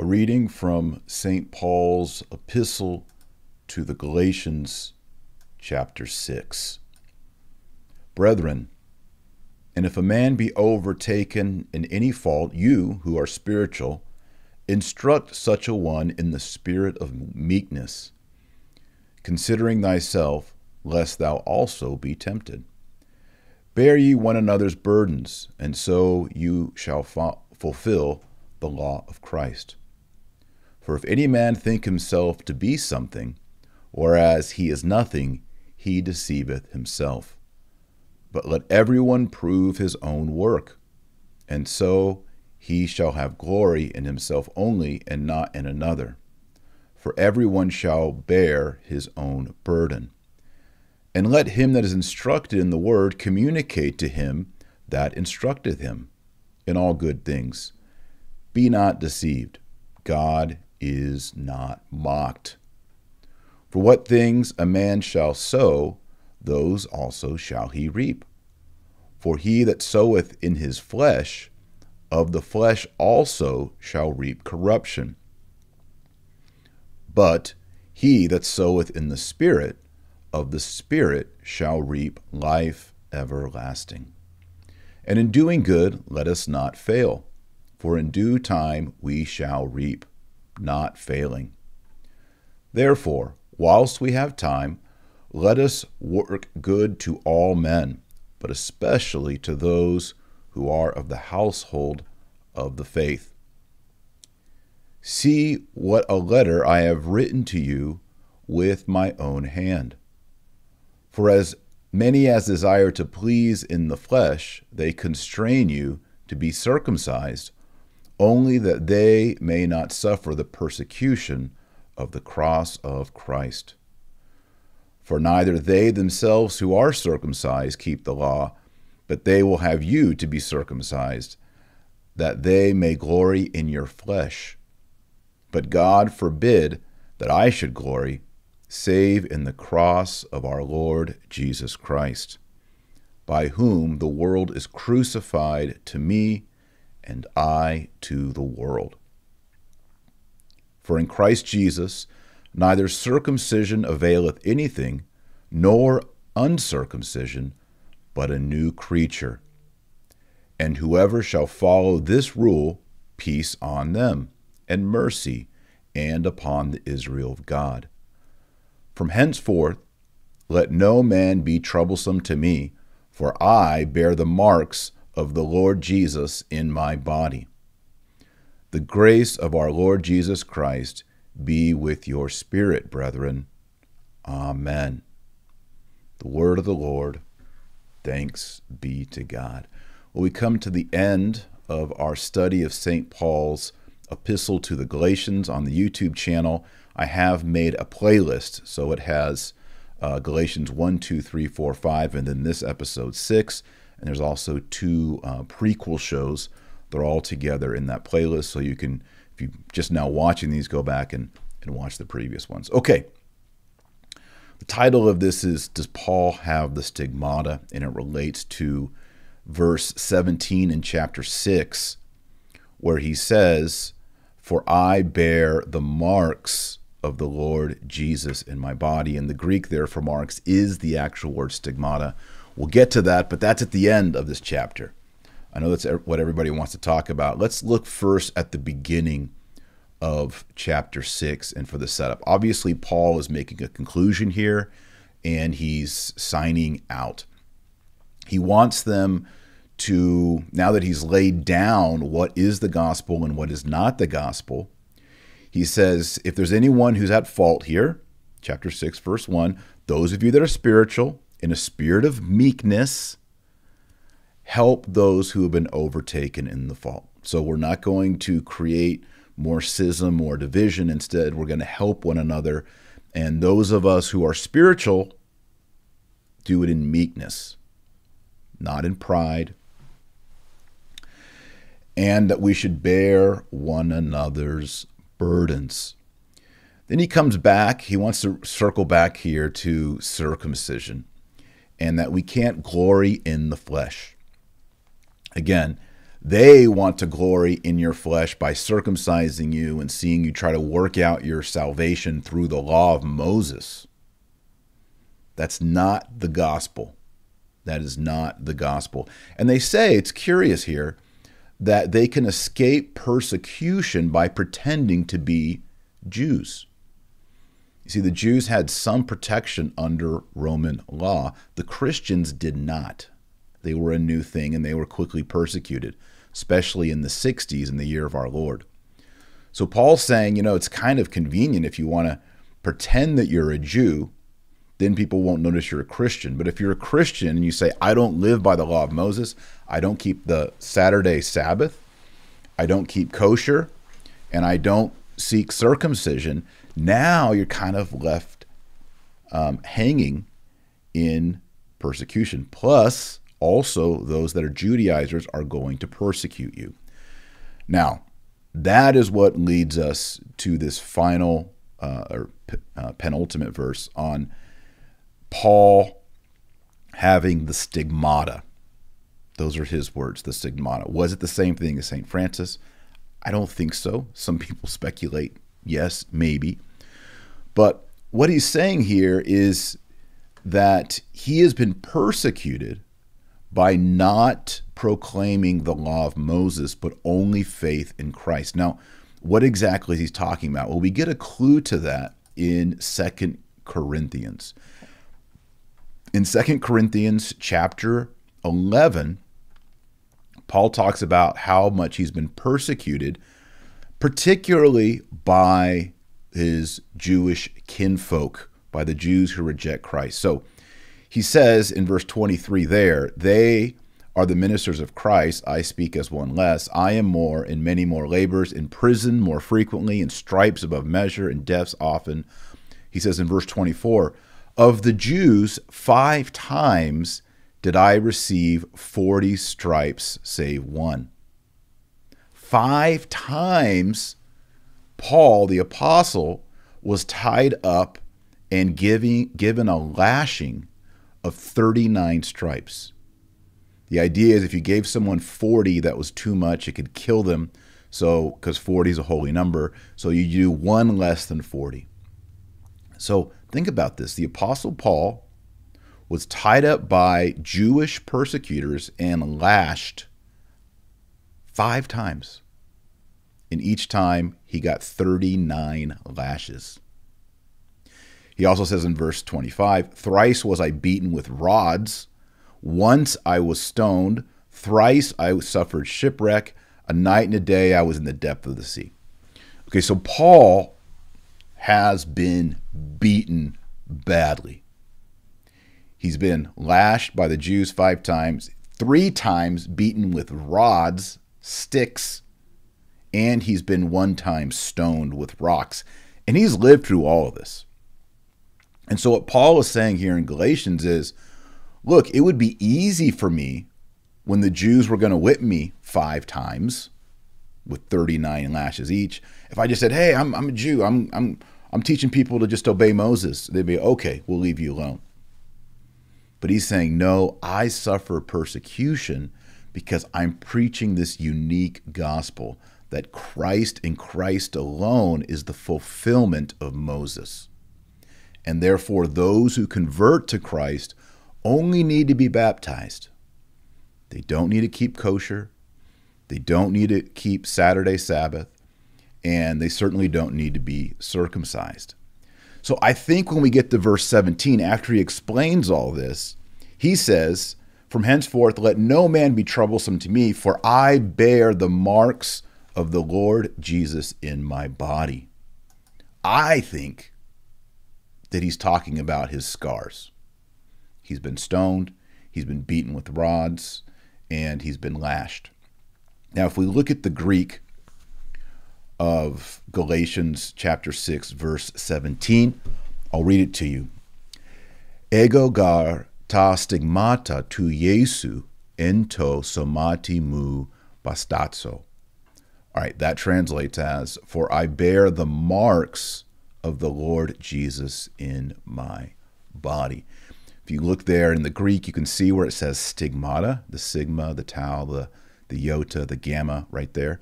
A reading from St. Paul's epistle to the Galatians, chapter 6. Brethren, and if a man be overtaken in any fault, you who are spiritual, instruct such a one in the spirit of meekness, considering thyself, lest thou also be tempted. Bear ye one another's burdens, and so you shall fulfill the law of Christ. For if any man think himself to be something, whereas he is nothing, he deceiveth himself. But let every one prove his own work, and so he shall have glory in himself only, and not in another. For every one shall bear his own burden. And let him that is instructed in the word communicate to him that instructeth him in all good things. Be not deceived. God is not mocked. For what things a man shall sow, those also shall he reap. For he that soweth in his flesh, of the flesh also shall reap corruption. But he that soweth in the Spirit, of the Spirit shall reap life everlasting. And in doing good, let us not fail, for in due time we shall reap not failing. Therefore, whilst we have time, let us work good to all men, but especially to those who are of the household of the faith. See what a letter I have written to you with my own hand. For as many as desire to please in the flesh, they constrain you to be circumcised only that they may not suffer the persecution of the cross of Christ. For neither they themselves who are circumcised keep the law, but they will have you to be circumcised, that they may glory in your flesh. But God forbid that I should glory, save in the cross of our Lord Jesus Christ, by whom the world is crucified to me and I to the world. For in Christ Jesus neither circumcision availeth anything, nor uncircumcision, but a new creature. And whoever shall follow this rule, peace on them, and mercy, and upon the Israel of God. From henceforth, let no man be troublesome to me, for I bear the marks of the Lord Jesus in my body. The grace of our Lord Jesus Christ be with your spirit, brethren. Amen. The word of the Lord. Thanks be to God. Well, we come to the end of our study of St. Paul's epistle to the Galatians on the YouTube channel. I have made a playlist, so it has uh, Galatians 1, 2, 3, 4, 5, and then this episode 6 and there's also two uh, prequel shows. They're all together in that playlist, so you can, if you're just now watching these, go back and, and watch the previous ones. Okay. The title of this is Does Paul Have the Stigmata? And it relates to verse 17 in chapter 6, where he says, For I bear the marks of the Lord Jesus in my body. And the Greek there for marks is the actual word stigmata, We'll get to that, but that's at the end of this chapter. I know that's what everybody wants to talk about. Let's look first at the beginning of chapter 6 and for the setup. Obviously, Paul is making a conclusion here and he's signing out. He wants them to, now that he's laid down what is the gospel and what is not the gospel, he says, if there's anyone who's at fault here, chapter 6, verse 1, those of you that are spiritual, in a spirit of meekness, help those who have been overtaken in the fault. So we're not going to create more schism or division. Instead, we're going to help one another. And those of us who are spiritual do it in meekness, not in pride. And that we should bear one another's burdens. Then he comes back, he wants to circle back here to circumcision and that we can't glory in the flesh. Again, They want to glory in your flesh by circumcising you and seeing you try to work out your salvation through the law of Moses. That's not the gospel. That is not the gospel. And they say, it's curious here, that they can escape persecution by pretending to be Jews. You see, the Jews had some protection under Roman law, the Christians did not. They were a new thing and they were quickly persecuted, especially in the 60s in the year of our Lord. So Paul's saying, you know, it's kind of convenient if you want to pretend that you're a Jew, then people won't notice you're a Christian. But if you're a Christian and you say, I don't live by the law of Moses, I don't keep the Saturday Sabbath, I don't keep kosher, and I don't seek circumcision, now you're kind of left um, hanging in persecution. Plus, also those that are Judaizers are going to persecute you. Now, that is what leads us to this final uh, or uh, penultimate verse on Paul having the stigmata. Those are his words, the stigmata. Was it the same thing as St. Francis? I don't think so. Some people speculate, yes, maybe. But what he's saying here is that he has been persecuted by not proclaiming the law of Moses, but only faith in Christ. Now, what exactly is he talking about? Well, we get a clue to that in Second Corinthians. In Second Corinthians chapter 11, Paul talks about how much he's been persecuted, particularly by his Jewish kinfolk, by the Jews who reject Christ. So he says in verse 23 there, they are the ministers of Christ. I speak as one less. I am more in many more labors, in prison more frequently, in stripes above measure, in deaths often. He says in verse 24, of the Jews, five times did I receive 40 stripes, save one. Five times Paul, the apostle, was tied up and giving, given a lashing of 39 stripes. The idea is if you gave someone 40 that was too much, it could kill them. So, because 40 is a holy number, so you do one less than 40. So, think about this. The Apostle Paul was tied up by Jewish persecutors and lashed five times. And each time he got 39 lashes. He also says in verse 25 Thrice was I beaten with rods, once I was stoned, thrice I suffered shipwreck, a night and a day I was in the depth of the sea. Okay, so Paul has been beaten badly. He's been lashed by the Jews five times, three times beaten with rods, sticks, and he's been one time stoned with rocks. And he's lived through all of this. And so, what Paul is saying here in Galatians is look, it would be easy for me when the Jews were going to whip me five times with 39 lashes each. If I just said, hey, I'm, I'm a Jew, I'm, I'm, I'm teaching people to just obey Moses, they'd be, okay, we'll leave you alone. But he's saying, no, I suffer persecution because I'm preaching this unique gospel that Christ and Christ alone is the fulfillment of Moses and therefore those who convert to Christ only need to be baptized. They don't need to keep kosher, they don't need to keep Saturday Sabbath, and they certainly don't need to be circumcised. So I think when we get to verse 17, after he explains all this, he says, From henceforth let no man be troublesome to me, for I bear the marks of the Lord Jesus in my body. I think that he's talking about his scars. He's been stoned, he's been beaten with rods, and he's been lashed. Now, if we look at the Greek of Galatians chapter 6, verse 17, I'll read it to you. Ego gar ta stigmata tu Jesu ento somati mu bastatso. All right, that translates as, For I bear the marks of the Lord Jesus in my body. If you look there in the Greek, you can see where it says stigmata, the sigma, the tau, the the iota, the gamma right there.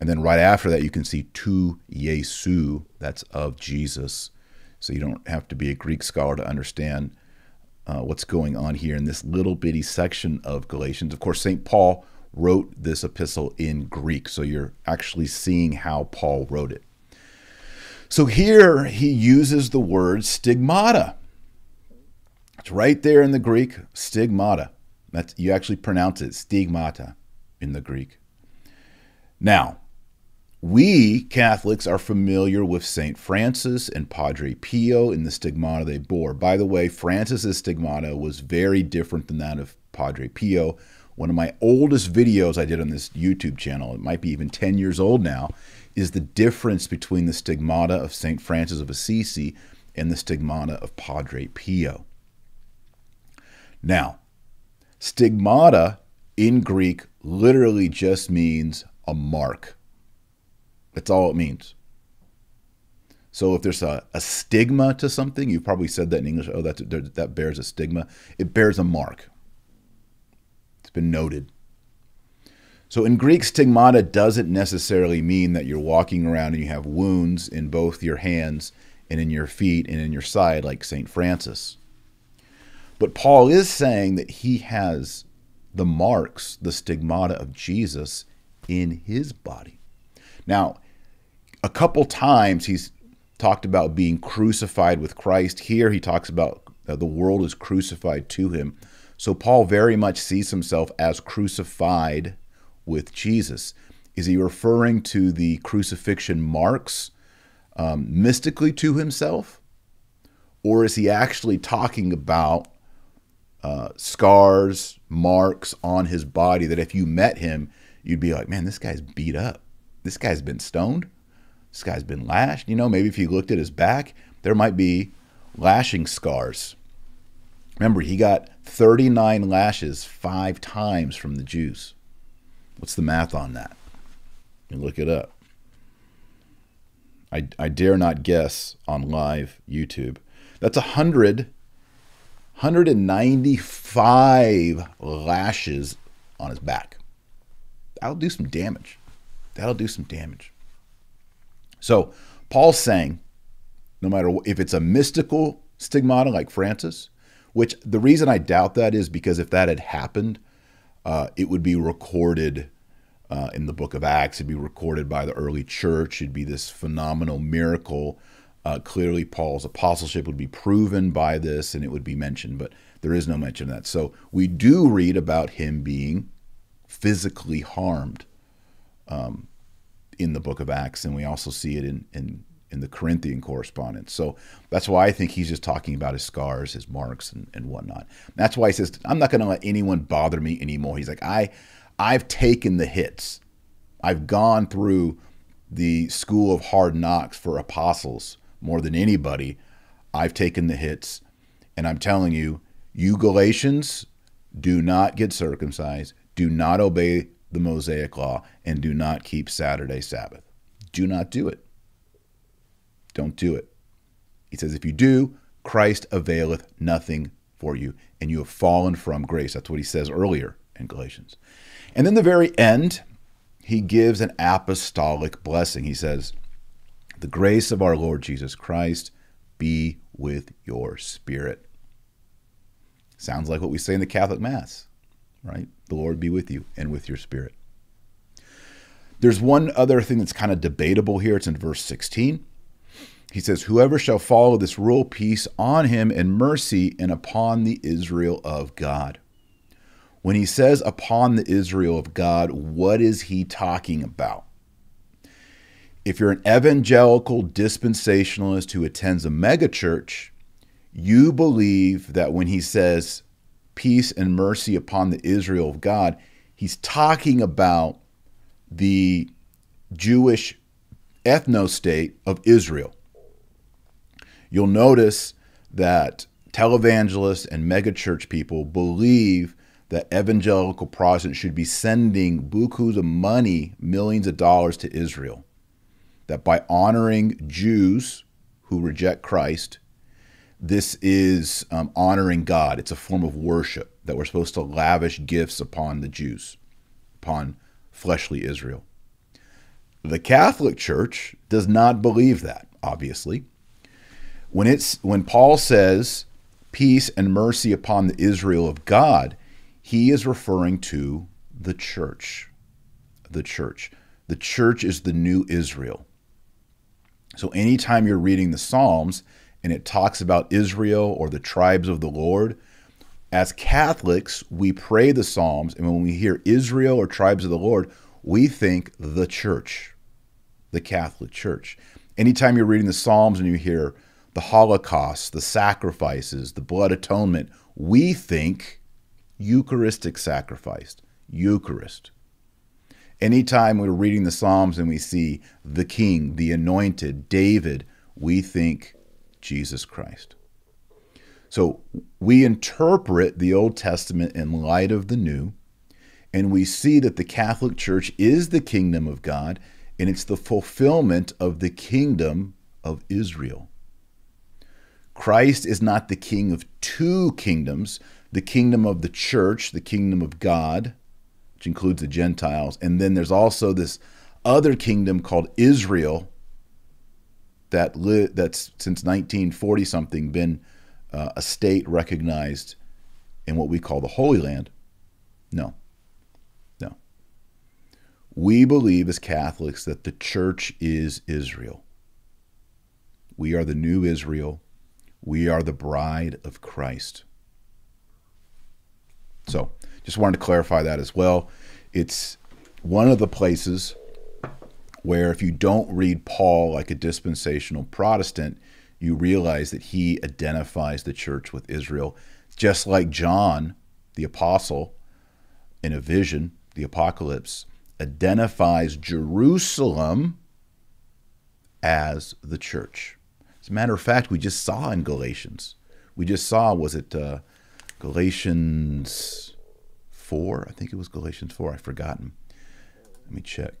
And then right after that, you can see tu Jesu, that's of Jesus. So you don't have to be a Greek scholar to understand uh, what's going on here in this little bitty section of Galatians. Of course, St. Paul wrote this epistle in Greek, so you're actually seeing how Paul wrote it. So here he uses the word stigmata. It's right there in the Greek, stigmata. That's you actually pronounce it stigmata in the Greek. Now, we Catholics are familiar with St. Francis and Padre Pio in the stigmata they bore. By the way, Francis's stigmata was very different than that of Padre Pio. One of my oldest videos I did on this YouTube channel, it might be even 10 years old now, is the difference between the stigmata of St. Francis of Assisi and the stigmata of Padre Pio. Now, stigmata in Greek literally just means a mark that's all it means. So if there's a, a stigma to something, you've probably said that in English. Oh, that's, that bears a stigma. It bears a mark. It's been noted. So in Greek, stigmata doesn't necessarily mean that you're walking around and you have wounds in both your hands and in your feet and in your side, like St. Francis. But Paul is saying that he has the marks, the stigmata of Jesus in his body. Now, a couple times he's talked about being crucified with Christ. Here he talks about the world is crucified to him. So Paul very much sees himself as crucified with Jesus. Is he referring to the crucifixion marks um, mystically to himself? Or is he actually talking about uh, scars, marks on his body that if you met him, you'd be like, man, this guy's beat up. This guy's been stoned. This guy's been lashed. You know, maybe if you looked at his back, there might be lashing scars. Remember, he got 39 lashes five times from the Jews. What's the math on that? You look it up. I, I dare not guess on live YouTube. That's a hundred, 195 lashes on his back. That'll do some damage. That'll do some damage. So Paul's saying, no matter if it's a mystical stigmata like Francis, which the reason I doubt that is because if that had happened, uh, it would be recorded uh, in the book of Acts. It'd be recorded by the early church. It'd be this phenomenal miracle. Uh, clearly, Paul's apostleship would be proven by this and it would be mentioned, but there is no mention of that. So we do read about him being physically harmed. Um, in the book of Acts, and we also see it in, in, in the Corinthian correspondence. So that's why I think he's just talking about his scars, his marks, and, and whatnot. That's why he says, I'm not going to let anyone bother me anymore. He's like, I, I've taken the hits. I've gone through the school of hard knocks for apostles more than anybody. I've taken the hits. And I'm telling you, you Galatians, do not get circumcised. Do not obey the Mosaic law and do not keep Saturday Sabbath. Do not do it. Don't do it. He says, if you do, Christ availeth nothing for you, and you have fallen from grace. That's what he says earlier in Galatians. And then the very end, he gives an apostolic blessing. He says, The grace of our Lord Jesus Christ be with your spirit. Sounds like what we say in the Catholic Mass right? The Lord be with you and with your spirit. There's one other thing that's kind of debatable here. It's in verse 16. He says, Whoever shall follow this rule, peace on him and mercy and upon the Israel of God. When he says upon the Israel of God, what is he talking about? If you're an evangelical dispensationalist who attends a megachurch, you believe that when he says peace and mercy upon the Israel of God, he's talking about the Jewish ethno state of Israel. You'll notice that televangelists and megachurch people believe that evangelical Protestants should be sending bukus of money, millions of dollars to Israel. That by honoring Jews who reject Christ, this is um, honoring God. It's a form of worship that we're supposed to lavish gifts upon the Jews, upon fleshly Israel. The Catholic Church does not believe that, obviously. When it's when Paul says peace and mercy upon the Israel of God, he is referring to the church. The church. The church is the new Israel. So anytime you're reading the Psalms and it talks about Israel or the tribes of the Lord, as Catholics, we pray the Psalms, and when we hear Israel or tribes of the Lord, we think the church, the Catholic Church. Anytime you're reading the Psalms and you hear the Holocaust, the sacrifices, the blood atonement, we think Eucharistic sacrifice, Eucharist. Anytime we're reading the Psalms and we see the King, the anointed, David, we think Jesus Christ. So we interpret the Old Testament in light of the New, and we see that the Catholic Church is the kingdom of God, and it's the fulfillment of the kingdom of Israel. Christ is not the king of two kingdoms the kingdom of the church, the kingdom of God, which includes the Gentiles, and then there's also this other kingdom called Israel that li- that's since 1940 something been uh, a state recognized in what we call the Holy Land. No. No. We believe as Catholics that the church is Israel. We are the new Israel. We are the bride of Christ. So, just wanted to clarify that as well. It's one of the places where if you don't read Paul like a dispensational Protestant, you realize that he identifies the church with Israel, just like John, the apostle, in a vision, the apocalypse, identifies Jerusalem as the church. As a matter of fact, we just saw in Galatians, we just saw, was it uh, Galatians 4? I think it was Galatians 4. I've forgotten. Let me check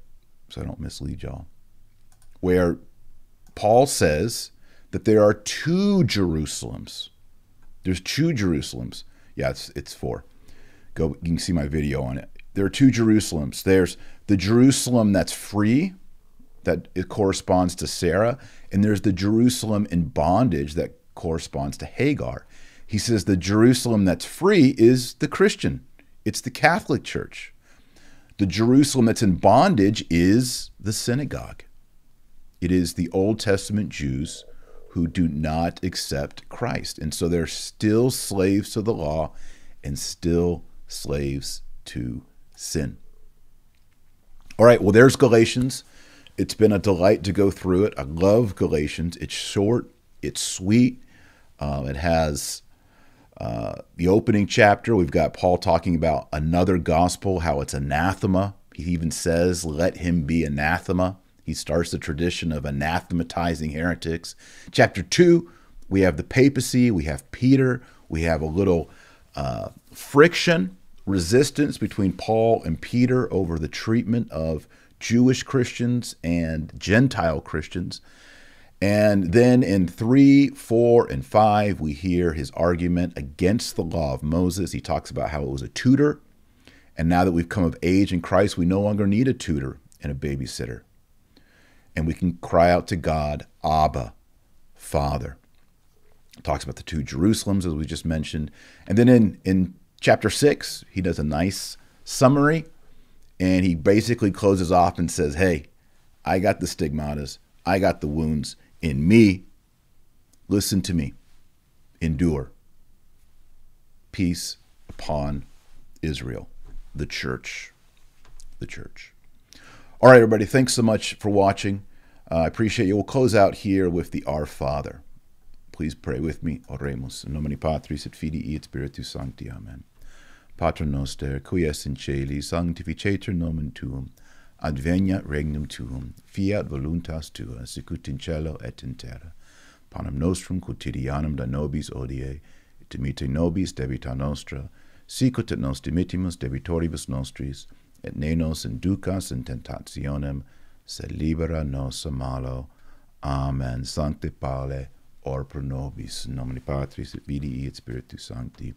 so I don't mislead y'all. Where Paul says, that there are two Jerusalems. There's two Jerusalems. Yeah, it's it's four. Go you can see my video on it. There are two Jerusalems. There's the Jerusalem that's free, that it corresponds to Sarah, and there's the Jerusalem in bondage that corresponds to Hagar. He says the Jerusalem that's free is the Christian. It's the Catholic Church. The Jerusalem that's in bondage is the synagogue. It is the Old Testament Jews who do not accept Christ. And so they're still slaves to the law and still slaves to sin. All right, well, there's Galatians. It's been a delight to go through it. I love Galatians. It's short, it's sweet. Uh, it has uh, the opening chapter. We've got Paul talking about another gospel, how it's anathema. He even says, Let him be anathema. He starts the tradition of anathematizing heretics. Chapter 2, we have the papacy, we have Peter, we have a little uh, friction, resistance between Paul and Peter over the treatment of Jewish Christians and Gentile Christians. And then in 3, 4, and 5, we hear his argument against the law of Moses. He talks about how it was a tutor. And now that we've come of age in Christ, we no longer need a tutor and a babysitter and we can cry out to God, Abba, Father. Talks about the two Jerusalems, as we just mentioned. And then in, in chapter six, he does a nice summary and he basically closes off and says, Hey, I got the stigmatas, I got the wounds in me. Listen to me, endure. Peace upon Israel, the church. The church. All right, everybody, thanks so much for watching. Uh, I appreciate you. We'll close out here with the Our Father. Please pray with me. Oremus. In nomine Patris et Filii et Spiritus Sancti. Amen. Pater noster, qui es in celi, sanctificetur nomen tuum, adveniat regnum tuum, fiat voluntas tua, sicut in cielo et in terra. Panem nostrum quotidianum da nobis odie, et dimite nobis debita nostra, sicut et nos dimittimus debitoribus nostris, et ne nos inducas in tentationem, sed libera nos a malo. Amen. Sancte Paule, or pro nobis, in nomine Patris et Filii et Spiritus Sancti.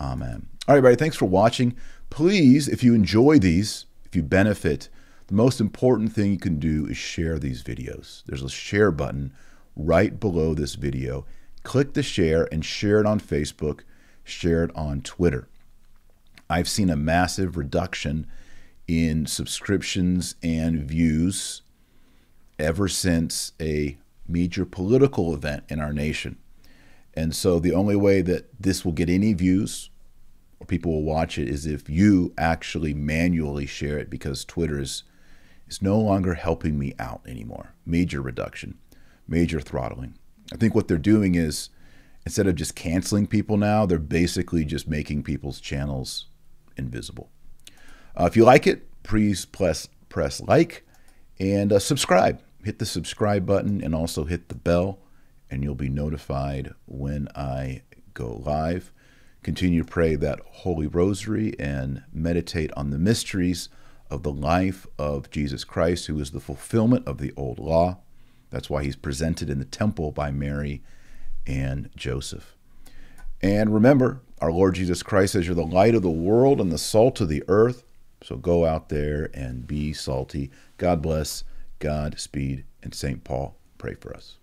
Amen. All right, everybody, thanks for watching. please, if you enjoy these, if you benefit, the most important thing you can do is share these videos. There's a share button right below this video. Click the share and share it on Facebook, share it on Twitter. I've seen a massive reduction in subscriptions and views ever since a major political event in our nation. And so the only way that this will get any views or people will watch it is if you actually manually share it because Twitter is, is no longer helping me out anymore. Major reduction, major throttling. I think what they're doing is instead of just canceling people now, they're basically just making people's channels invisible. Uh, if you like it, please press, press like and uh, subscribe. Hit the subscribe button and also hit the bell, and you'll be notified when I go live. Continue to pray that Holy Rosary and meditate on the mysteries of the life of Jesus Christ, who is the fulfillment of the old law. That's why he's presented in the temple by Mary and Joseph. And remember, our Lord Jesus Christ says, You're the light of the world and the salt of the earth. So go out there and be salty. God bless, God speed, and St. Paul pray for us.